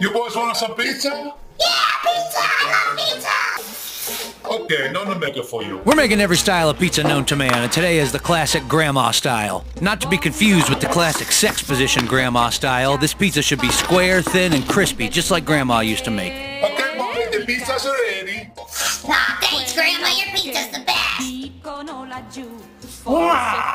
You boys want some pizza? Yeah, pizza! I love pizza! Okay, Nona make it for you. We're making every style of pizza known to man, and today is the classic grandma style. Not to be confused with the classic sex position grandma style, this pizza should be square, thin, and crispy, just like grandma used to make. Okay, mommy, the pizza's ready. Aw, thanks, Grandma. Your pizza's the best. Wow.